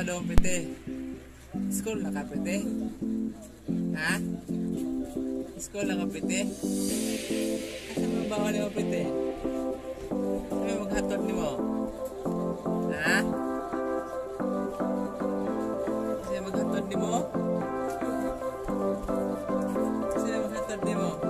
malopete. Eh. School na kapete. Eh. Ha? School na kapete. Eh. Asa mo ba ako ni kapete? Ano maghatod ni mo? Ha? Asa maghatod ni mo? Asa maghatod ni mo?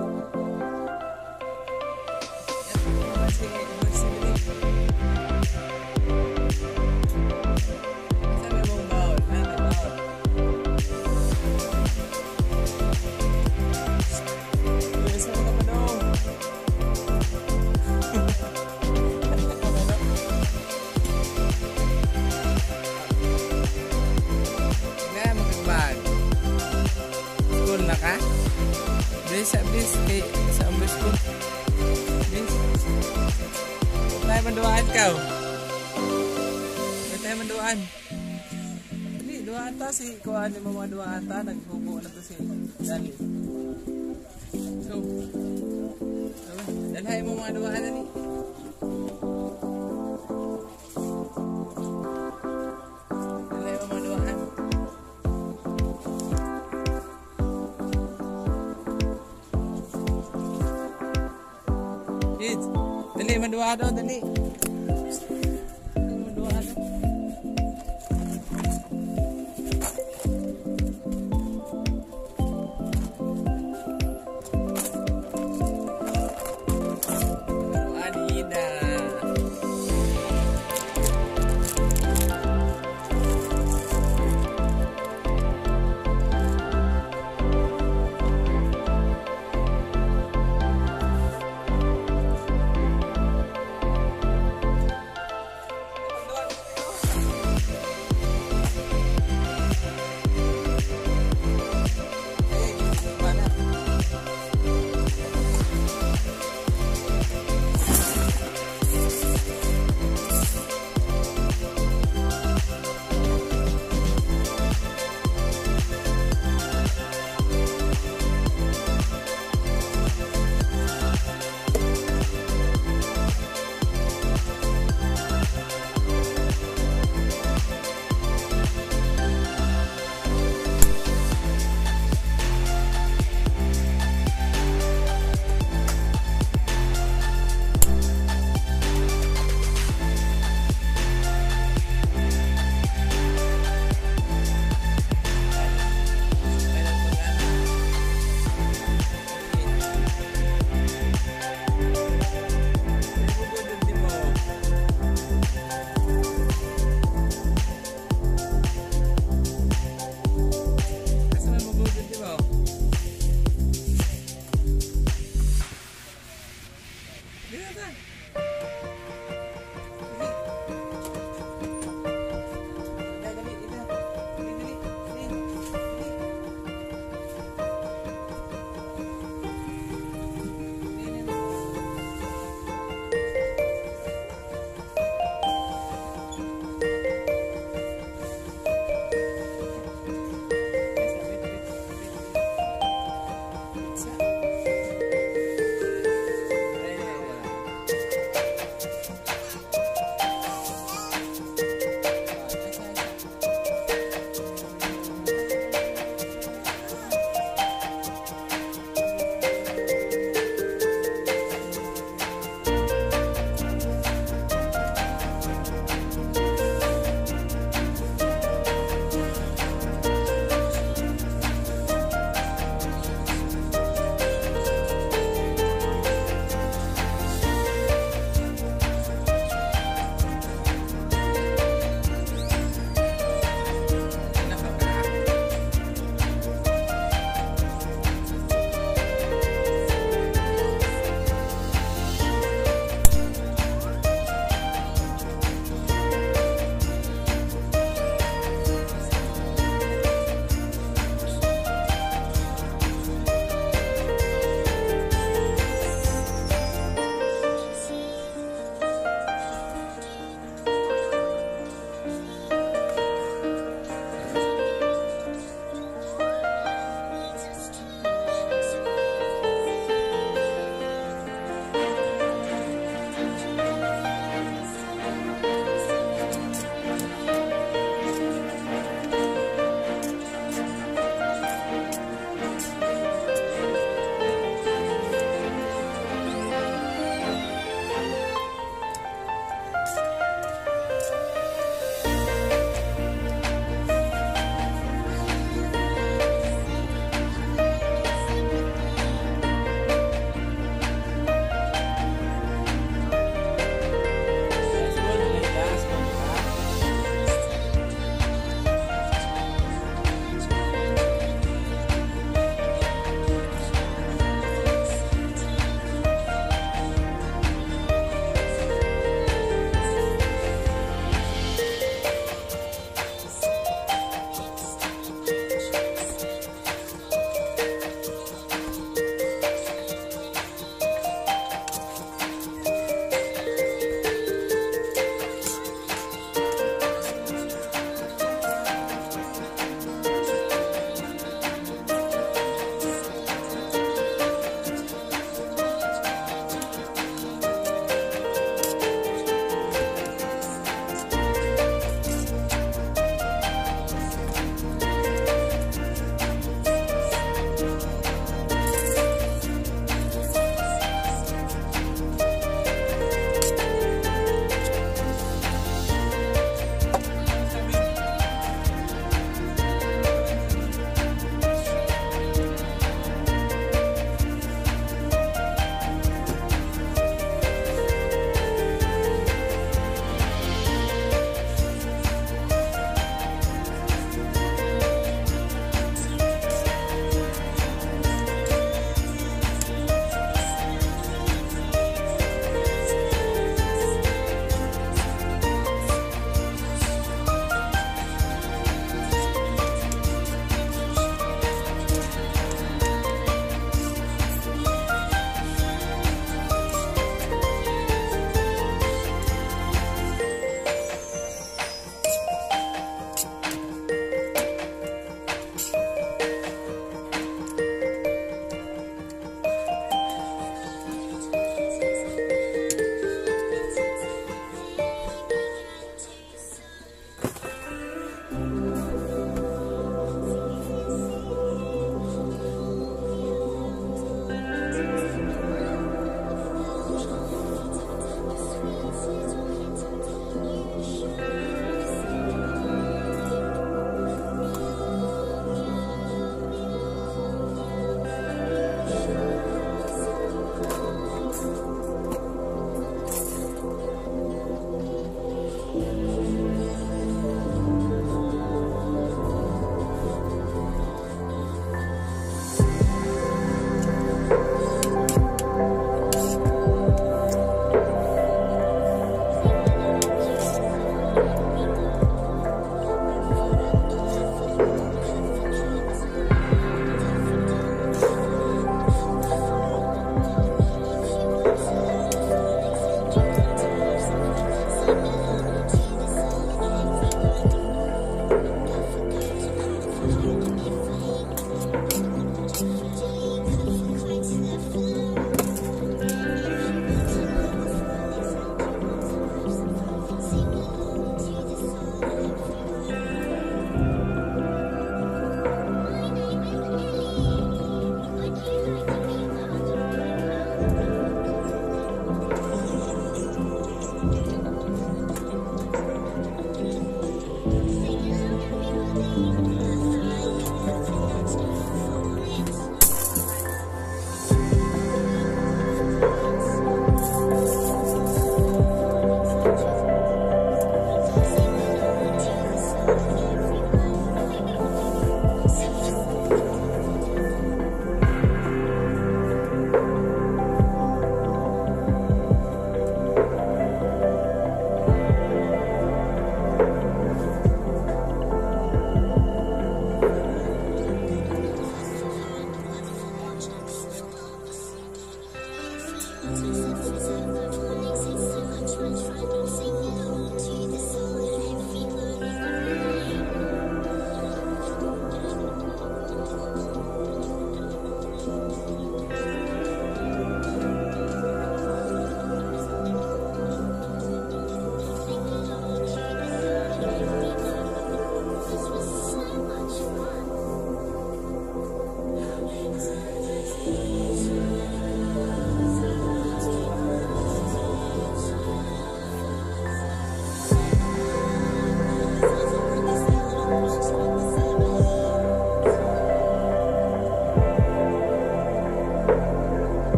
Tayo manduaan ka. oh. Huwag tayo manduaan. Dali, duaan ta si kuhaan ni mga duaan ta. Naghubo na to si Dali. So, dalhay mo mga duaan na ni. Dali, manduaan doon, dali.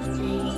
嗯。